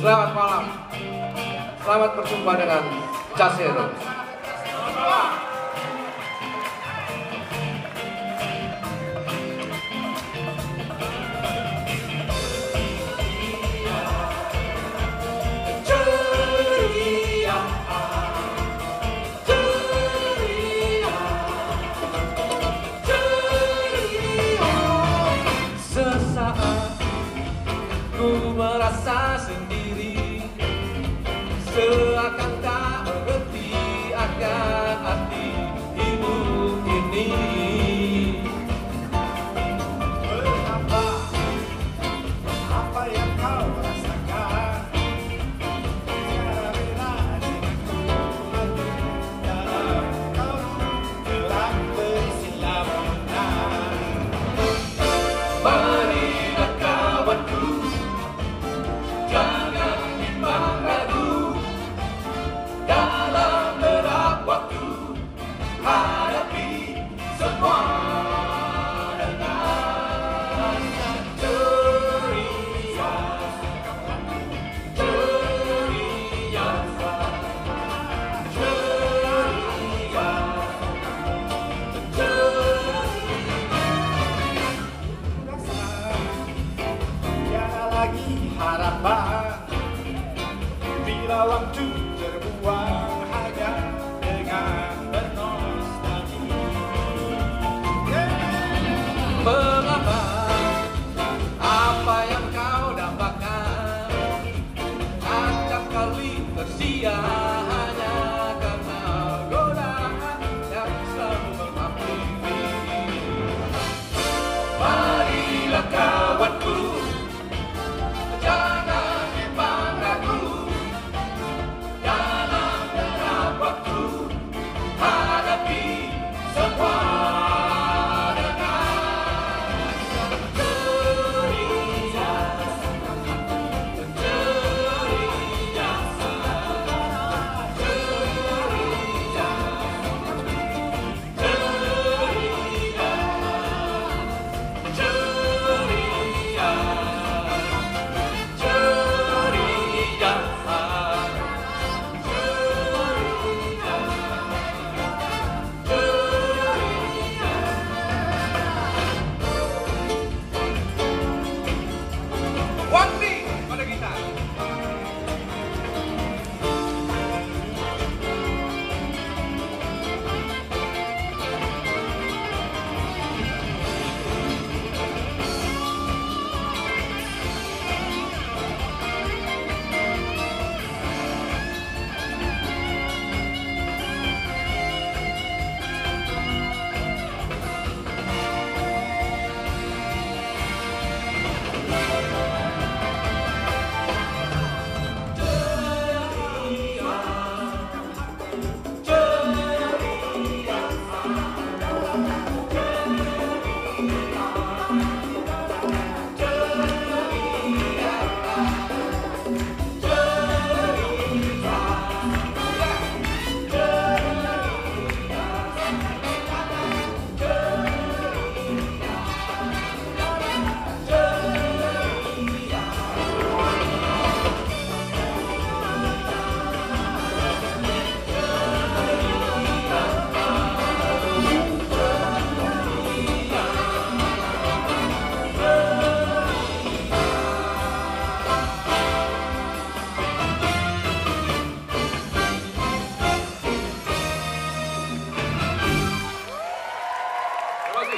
Selamat malam. Selamat berjumpa dengan Casero. Je à I'm doing